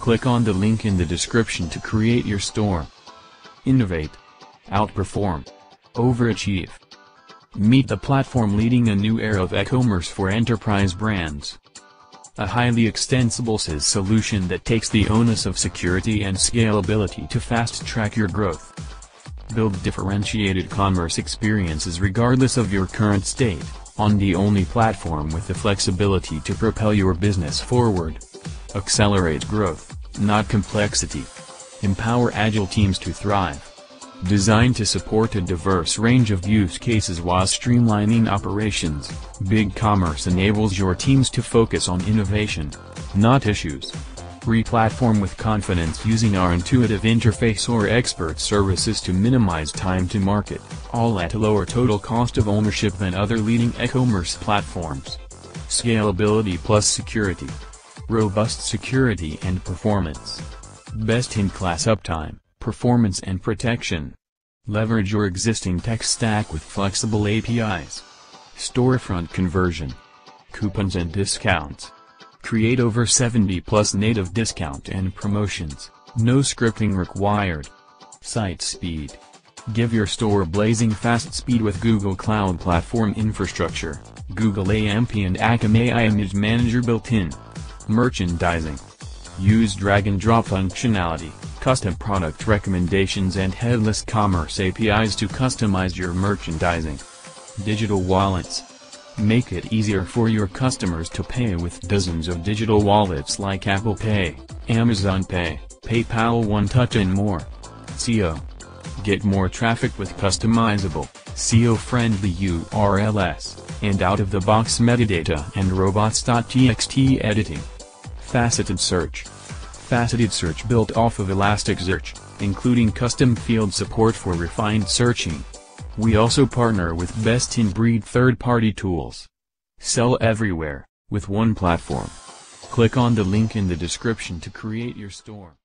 Click on the link in the description to create your store. Innovate. Outperform. Overachieve. Meet the platform leading a new era of e-commerce for enterprise brands. A highly extensible solution that takes the onus of security and scalability to fast-track your growth. Build differentiated commerce experiences regardless of your current state, on the only platform with the flexibility to propel your business forward. Accelerate growth, not complexity. Empower agile teams to thrive. Designed to support a diverse range of use cases while streamlining operations, BigCommerce enables your teams to focus on innovation, not issues. Re-platform with confidence using our intuitive interface or expert services to minimize time to market, all at a lower total cost of ownership than other leading e-commerce platforms. Scalability plus security. Robust security and performance. Best-in-class uptime, performance and protection. Leverage your existing tech stack with flexible APIs. Storefront conversion. Coupons and discounts. Create over 70 plus native discount and promotions, no scripting required. Site speed. Give your store blazing fast speed with Google Cloud Platform infrastructure, Google AMP and Akamai Image Manager built in. Merchandising. Use drag and drop functionality, custom product recommendations and headless commerce APIs to customize your merchandising. Digital wallets. Make it easier for your customers to pay with dozens of digital wallets like Apple Pay, Amazon Pay, PayPal One Touch and more. SEO. Get more traffic with customizable, SEO-friendly URLs, and out-of-the-box metadata and robots.txt editing. Faceted Search. Faceted Search built off of Elasticsearch, including custom field support for refined searching. We also partner with best-in-breed third-party tools. Sell everywhere, with one platform. Click on the link in the description to create your store.